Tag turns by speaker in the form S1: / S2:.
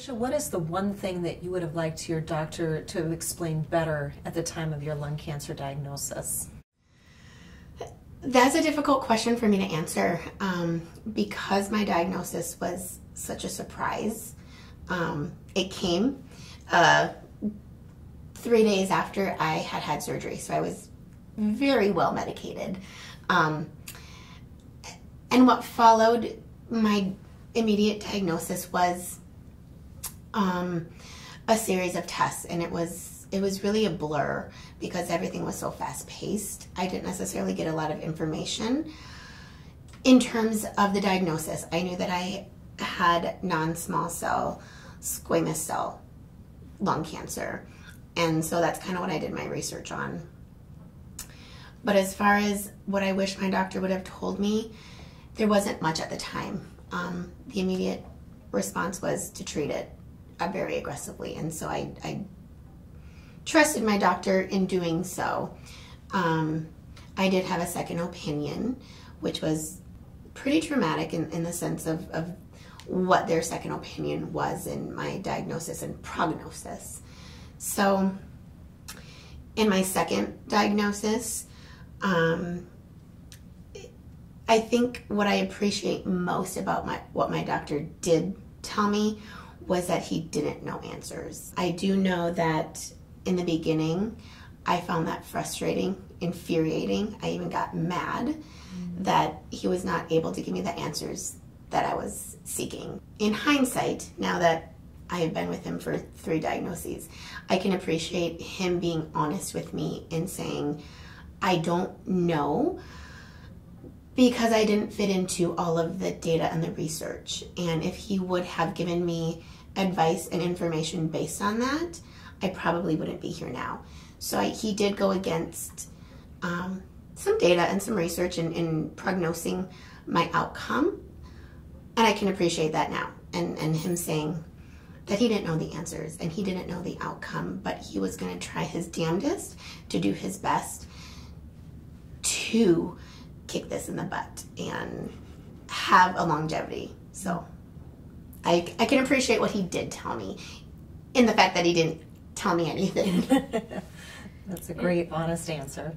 S1: Tricia, what is the one thing that you would have liked your doctor to have explained better at the time of your lung cancer diagnosis?
S2: That's a difficult question for me to answer um, because my diagnosis was such a surprise. Um, it came uh, three days after I had had surgery, so I was very well medicated. Um, and what followed my immediate diagnosis was um, a series of tests, and it was it was really a blur because everything was so fast paced. I didn't necessarily get a lot of information. In terms of the diagnosis, I knew that I had non small cell squamous cell lung cancer. And so that's kind of what I did my research on. But as far as what I wish my doctor would have told me, there wasn't much at the time. Um, the immediate response was to treat it very aggressively. And so I, I trusted my doctor in doing so. Um, I did have a second opinion, which was pretty traumatic in, in the sense of, of what their second opinion was in my diagnosis and prognosis. So, in my second diagnosis, um, I think what I appreciate most about my what my doctor did tell me was that he didn't know answers. I do know that in the beginning, I found that frustrating, infuriating. I even got mad mm-hmm. that he was not able to give me the answers that I was seeking. In hindsight, now that I have been with him for three diagnoses, I can appreciate him being honest with me and saying, I don't know because I didn't fit into all of the data and the research. And if he would have given me advice and information based on that, I probably wouldn't be here now. So I, he did go against um, some data and some research in, in prognosing my outcome. And I can appreciate that now. And, and him saying that he didn't know the answers and he didn't know the outcome, but he was going to try his damnedest to do his best to kick this in the butt and have a longevity. So I, I can appreciate what he did tell me in the fact that he didn't tell me anything.
S1: That's a great, honest answer.